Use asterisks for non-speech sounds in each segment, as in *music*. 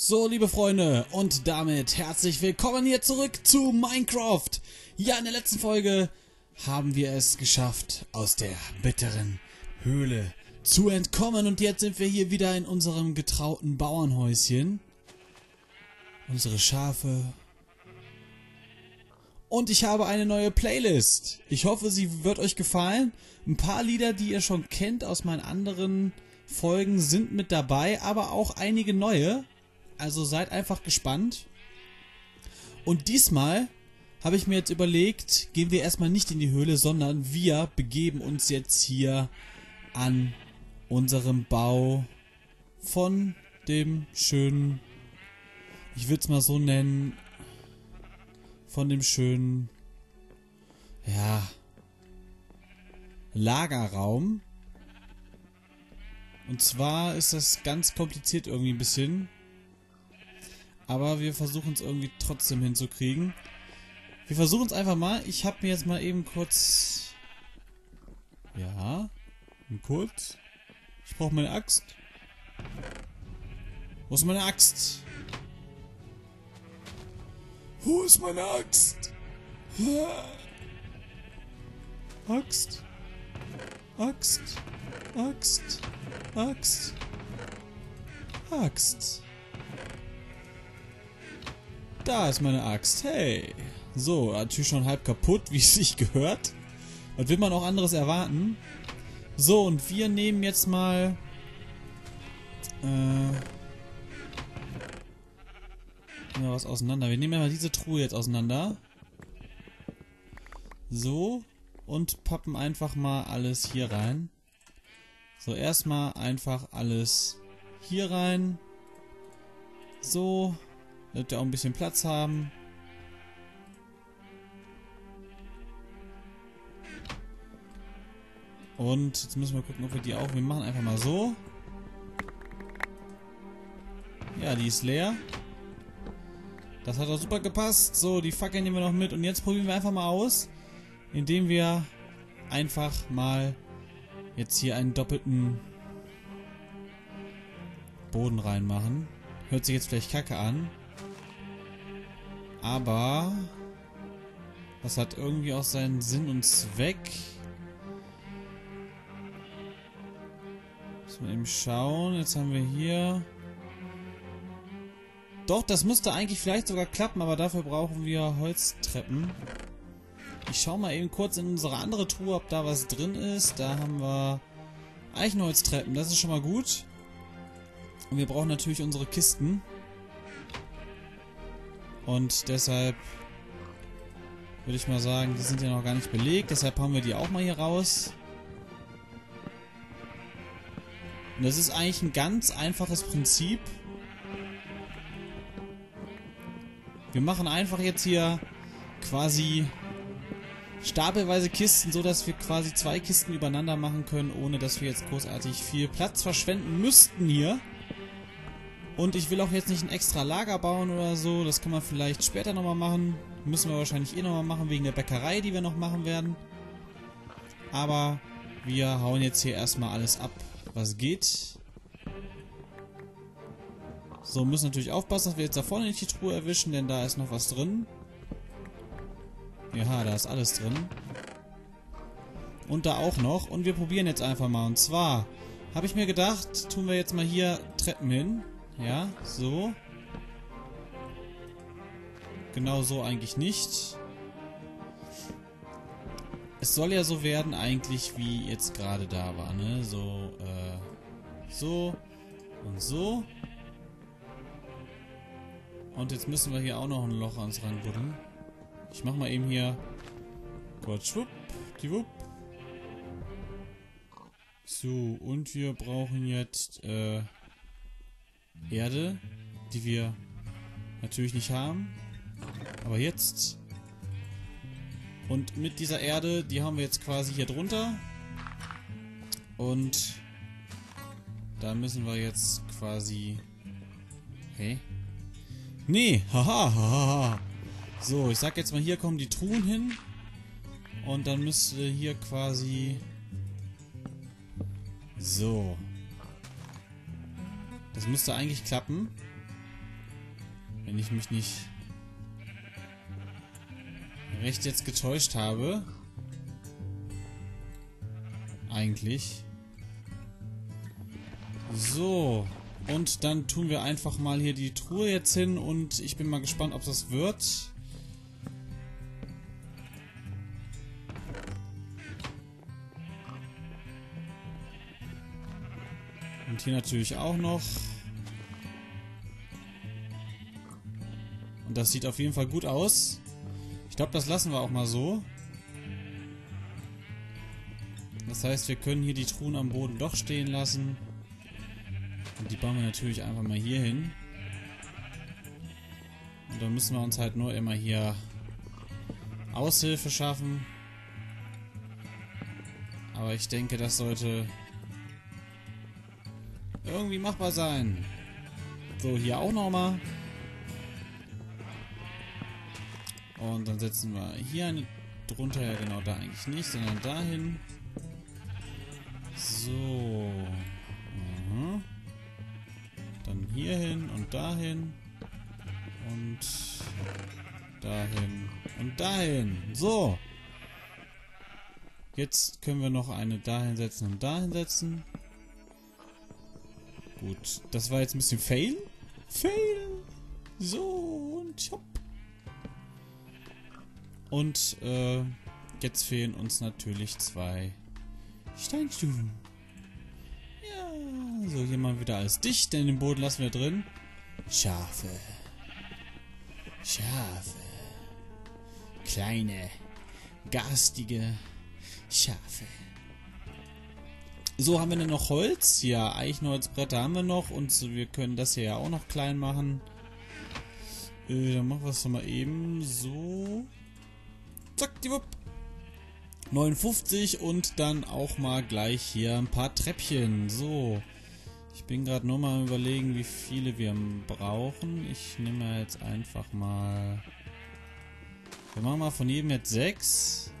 So, liebe Freunde, und damit herzlich willkommen hier zurück zu Minecraft. Ja, in der letzten Folge haben wir es geschafft, aus der bitteren Höhle zu entkommen. Und jetzt sind wir hier wieder in unserem getrauten Bauernhäuschen. Unsere Schafe. Und ich habe eine neue Playlist. Ich hoffe, sie wird euch gefallen. Ein paar Lieder, die ihr schon kennt aus meinen anderen Folgen, sind mit dabei, aber auch einige neue. Also seid einfach gespannt. Und diesmal habe ich mir jetzt überlegt, gehen wir erstmal nicht in die Höhle, sondern wir begeben uns jetzt hier an unserem Bau von dem schönen, ich würde es mal so nennen, von dem schönen, ja, Lagerraum. Und zwar ist das ganz kompliziert irgendwie ein bisschen. Aber wir versuchen es irgendwie trotzdem hinzukriegen. Wir versuchen es einfach mal. Ich habe mir jetzt mal eben kurz... Ja. Kurz. Ich brauche meine Axt. Wo ist meine Axt? Wo ist meine Axt? Axt. Axt. Axt. Axt. Axt. Da ist meine Axt. Hey. So, natürlich schon halb kaputt, wie es sich gehört. Was will man auch anderes erwarten? So, und wir nehmen jetzt mal... Äh... Wir was auseinander. Wir nehmen mal diese Truhe jetzt auseinander. So. Und pappen einfach mal alles hier rein. So, erstmal einfach alles hier rein. So. Damit wir auch ein bisschen Platz haben. Und jetzt müssen wir gucken, ob wir die auch... Wir machen einfach mal so. Ja, die ist leer. Das hat auch super gepasst. So, die Fackel nehmen wir noch mit. Und jetzt probieren wir einfach mal aus, indem wir einfach mal jetzt hier einen doppelten Boden reinmachen. Hört sich jetzt vielleicht kacke an. Aber das hat irgendwie auch seinen Sinn und Zweck. Müssen wir eben schauen. Jetzt haben wir hier... Doch, das müsste eigentlich vielleicht sogar klappen, aber dafür brauchen wir Holztreppen. Ich schaue mal eben kurz in unsere andere Truhe, ob da was drin ist. Da haben wir Eichenholztreppen, das ist schon mal gut. Und wir brauchen natürlich unsere Kisten. Und deshalb würde ich mal sagen, die sind ja noch gar nicht belegt. Deshalb haben wir die auch mal hier raus. Und das ist eigentlich ein ganz einfaches Prinzip. Wir machen einfach jetzt hier quasi stapelweise Kisten, so dass wir quasi zwei Kisten übereinander machen können, ohne dass wir jetzt großartig viel Platz verschwenden müssten hier. Und ich will auch jetzt nicht ein extra Lager bauen oder so. Das kann man vielleicht später nochmal machen. Müssen wir wahrscheinlich eh nochmal machen, wegen der Bäckerei, die wir noch machen werden. Aber wir hauen jetzt hier erstmal alles ab, was geht. So, müssen natürlich aufpassen, dass wir jetzt da vorne nicht die Truhe erwischen, denn da ist noch was drin. Ja, da ist alles drin. Und da auch noch. Und wir probieren jetzt einfach mal. Und zwar habe ich mir gedacht, tun wir jetzt mal hier Treppen hin. Ja, so. Genau so eigentlich nicht. Es soll ja so werden eigentlich, wie jetzt gerade da war, ne? So, äh, so und so. Und jetzt müssen wir hier auch noch ein Loch ans Rand buddeln. Ich mach mal eben hier kurz schwupp, die wupp. So, und wir brauchen jetzt, äh, Erde, die wir natürlich nicht haben. Aber jetzt. Und mit dieser Erde, die haben wir jetzt quasi hier drunter. Und da müssen wir jetzt quasi... Hey? Nee, haha, haha. So, ich sag jetzt mal, hier kommen die Truhen hin. Und dann müsste hier quasi... So. Das müsste eigentlich klappen. Wenn ich mich nicht recht jetzt getäuscht habe. Eigentlich. So. Und dann tun wir einfach mal hier die Truhe jetzt hin und ich bin mal gespannt, ob das wird. Und hier natürlich auch noch. Und das sieht auf jeden Fall gut aus. Ich glaube, das lassen wir auch mal so. Das heißt, wir können hier die Truhen am Boden doch stehen lassen. Und die bauen wir natürlich einfach mal hier hin. Und dann müssen wir uns halt nur immer hier Aushilfe schaffen. Aber ich denke, das sollte irgendwie machbar sein. So, hier auch nochmal. Und dann setzen wir hier eine drunter, ja genau da eigentlich nicht, sondern dahin. So. Mhm. Dann hier hin und dahin. Und dahin und dahin. So. Jetzt können wir noch eine dahin setzen und dahin setzen. Gut, das war jetzt ein bisschen Fail. Fail. So, und hopp. Und äh, jetzt fehlen uns natürlich zwei Steinstufen. Ja, so hier mal wieder alles dicht, denn den Boden lassen wir drin. Schafe. Schafe. Kleine, garstige Schafe. So, haben wir denn noch Holz? Ja, Eichenholzbretter haben wir noch und wir können das hier ja auch noch klein machen. Äh, dann machen wir es mal eben so. Zack, die Wupp. 59 und dann auch mal gleich hier ein paar Treppchen. So. Ich bin gerade nur mal überlegen, wie viele wir brauchen. Ich nehme jetzt einfach mal... Wir machen mal von jedem jetzt 6.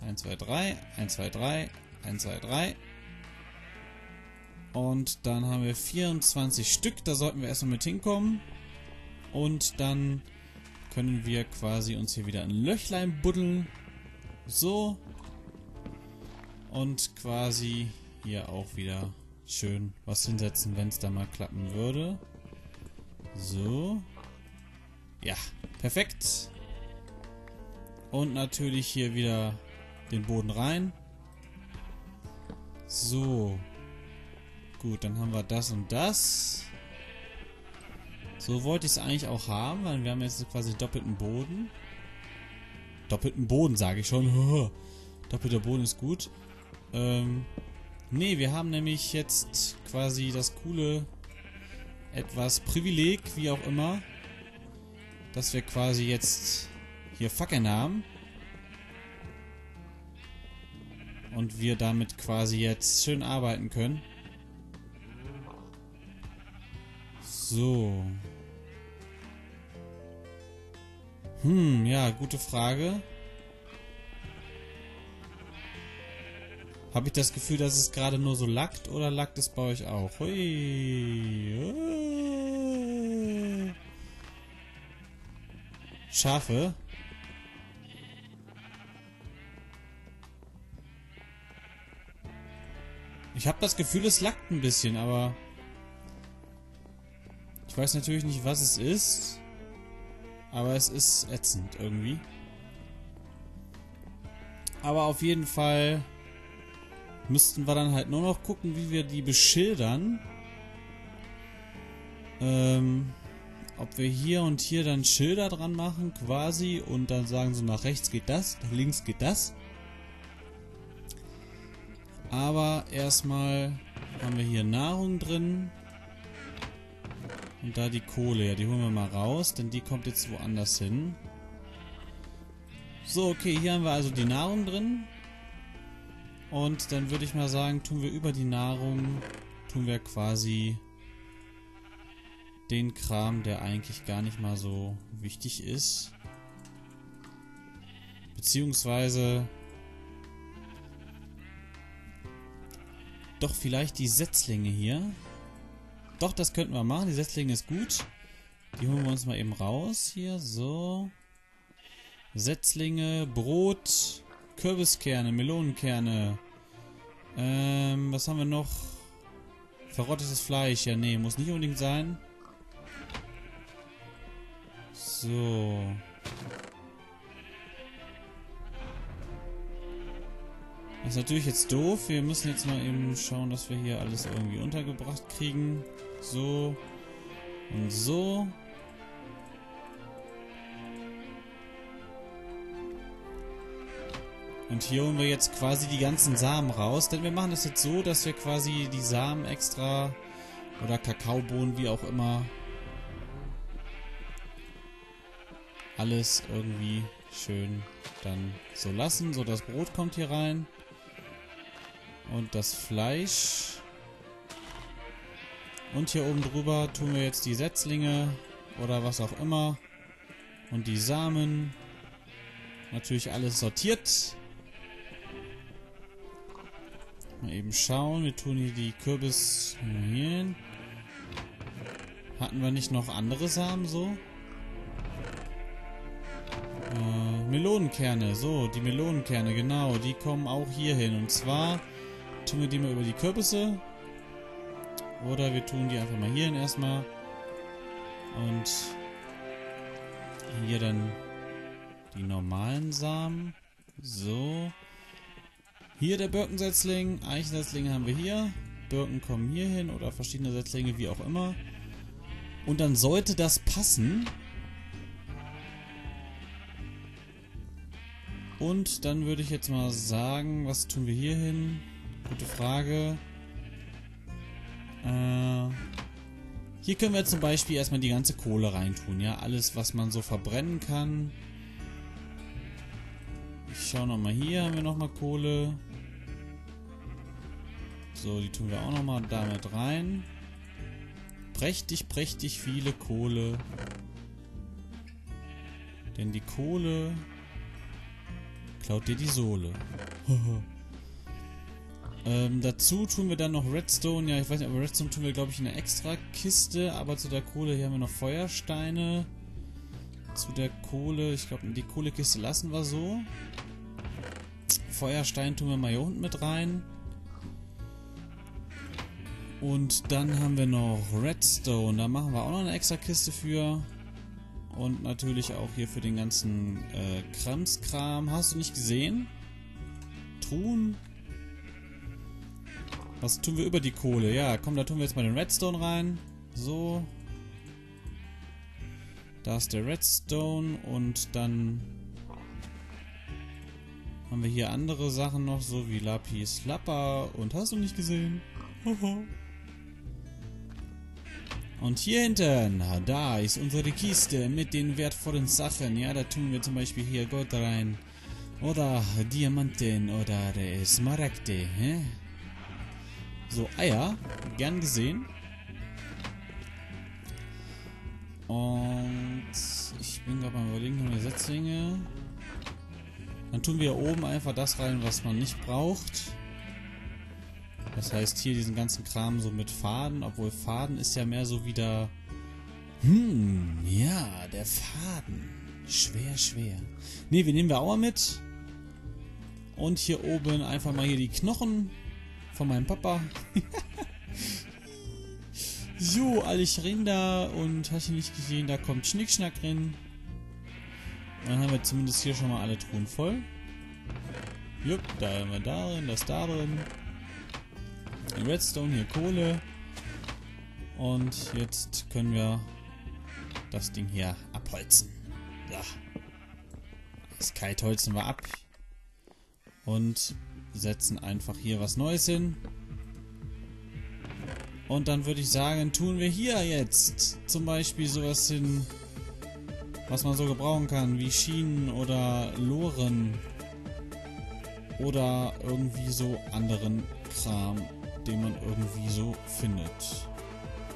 1, 2, 3, 1, 2, 3, 1, 2, 3. Und dann haben wir 24 Stück. Da sollten wir erstmal mit hinkommen. Und dann können wir quasi uns hier wieder ein Löchlein buddeln. So. Und quasi hier auch wieder schön was hinsetzen, wenn es da mal klappen würde. So. Ja, perfekt. Und natürlich hier wieder den Boden rein. So. Gut, dann haben wir das und das. So wollte ich es eigentlich auch haben, weil wir haben jetzt quasi doppelten Boden. Doppelten Boden, sage ich schon. *laughs* Doppelter Boden ist gut. Ähm, nee, wir haben nämlich jetzt quasi das coole etwas Privileg, wie auch immer, dass wir quasi jetzt hier Fackeln haben. Und wir damit quasi jetzt schön arbeiten können. So. Hm, ja, gute Frage. Habe ich das Gefühl, dass es gerade nur so lackt oder lackt es bei euch auch? Hui. Schafe. Ich habe das Gefühl, es lackt ein bisschen, aber ich weiß natürlich nicht, was es ist. Aber es ist ätzend irgendwie. Aber auf jeden Fall müssten wir dann halt nur noch gucken, wie wir die beschildern. Ähm, ob wir hier und hier dann Schilder dran machen quasi und dann sagen so nach rechts geht das, nach links geht das. Aber erstmal haben wir hier Nahrung drin. Und da die Kohle, ja, die holen wir mal raus, denn die kommt jetzt woanders hin. So, okay, hier haben wir also die Nahrung drin. Und dann würde ich mal sagen, tun wir über die Nahrung, tun wir quasi den Kram, der eigentlich gar nicht mal so wichtig ist. Beziehungsweise doch vielleicht die Setzlinge hier. Doch, das könnten wir machen. Die Setzlinge ist gut. Die holen wir uns mal eben raus hier. So. Setzlinge, Brot, Kürbiskerne, Melonenkerne. Ähm, was haben wir noch? Verrottetes Fleisch. Ja, nee, muss nicht unbedingt sein. So. Das ist natürlich jetzt doof. Wir müssen jetzt mal eben schauen, dass wir hier alles irgendwie untergebracht kriegen. So. Und so. Und hier holen wir jetzt quasi die ganzen Samen raus, denn wir machen das jetzt so, dass wir quasi die Samen extra oder Kakaobohnen, wie auch immer, alles irgendwie schön dann so lassen. So, das Brot kommt hier rein. Und das Fleisch. Und hier oben drüber tun wir jetzt die Setzlinge oder was auch immer. Und die Samen. Natürlich alles sortiert. Mal eben schauen. Wir tun hier die Kürbis hin. Hatten wir nicht noch andere Samen so? Äh, Melonenkerne. So, die Melonenkerne, genau. Die kommen auch hier hin. Und zwar tun wir die mal über die Kürbisse. Oder wir tun die einfach mal hier hin erstmal. Und hier dann die normalen Samen. So. Hier der Birkensetzling. Eichensetzlinge haben wir hier. Birken kommen hier hin oder verschiedene Setzlinge, wie auch immer. Und dann sollte das passen. Und dann würde ich jetzt mal sagen, was tun wir hier hin? Gute Frage. Äh, hier können wir zum Beispiel erstmal die ganze Kohle reintun, ja. Alles, was man so verbrennen kann. Ich schaue nochmal hier, haben wir nochmal Kohle. So, die tun wir auch nochmal damit rein. Prächtig, prächtig viele Kohle. Denn die Kohle klaut dir die Sohle. *laughs* ähm, dazu tun wir dann noch Redstone. Ja, ich weiß nicht, aber Redstone tun wir, glaube ich, in eine extra Kiste. Aber zu der Kohle hier haben wir noch Feuersteine. Zu der Kohle, ich glaube, die Kohlekiste lassen wir so. Feuerstein tun wir mal hier unten mit rein. Und dann haben wir noch Redstone. Da machen wir auch noch eine extra Kiste für. Und natürlich auch hier für den ganzen äh, Kramskram. Hast du nicht gesehen? Truhen. Was tun wir über die Kohle? Ja, komm, da tun wir jetzt mal den Redstone rein. So. Da ist der Redstone und dann haben wir hier andere Sachen noch, so wie Lapis Lappa und hast du nicht gesehen? Und hier hinten, da ist unsere Kiste mit den wertvollen Sachen. Ja, da tun wir zum Beispiel hier Gold rein. Oder Diamanten oder Smaragde. Hä? So, Eier. Gern gesehen. Und ich bin gerade mal überlegen, haben wir Setzlinge. Dann tun wir oben einfach das rein, was man nicht braucht. Das heißt hier diesen ganzen Kram so mit Faden, obwohl Faden ist ja mehr so wieder... Hm, ja, der Faden. Schwer, schwer. Ne, wir nehmen wir auch mal mit. Und hier oben einfach mal hier die Knochen von meinem Papa. *laughs* so, alle Rinder und hast du nicht gesehen, da kommt Schnickschnack drin. Dann haben wir zumindest hier schon mal alle Truhen voll. Jupp, da haben wir da drin, das da drin. Redstone, hier Kohle. Und jetzt können wir das Ding hier abholzen. Ja. Das holzen wir ab. Und setzen einfach hier was Neues hin. Und dann würde ich sagen, tun wir hier jetzt zum Beispiel sowas hin, was man so gebrauchen kann, wie Schienen oder Loren oder irgendwie so anderen Kram den man irgendwie so findet.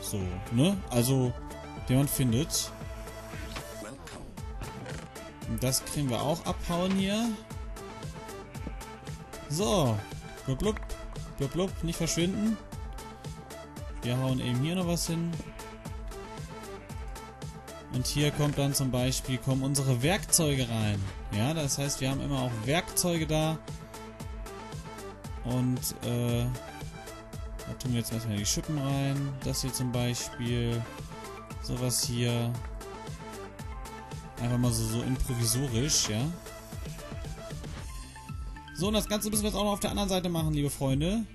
So, ne? Also, den man findet. Das kriegen wir auch abhauen hier. So. Blub, blub. Blub, blub. Nicht verschwinden. Wir hauen eben hier noch was hin. Und hier kommt dann zum Beispiel, kommen unsere Werkzeuge rein. Ja, das heißt, wir haben immer auch Werkzeuge da. Und, äh, da tun wir jetzt erstmal die Schippen rein. Das hier zum Beispiel. Sowas hier. Einfach mal so, so improvisorisch, ja. So, und das Ganze müssen wir jetzt auch noch auf der anderen Seite machen, liebe Freunde.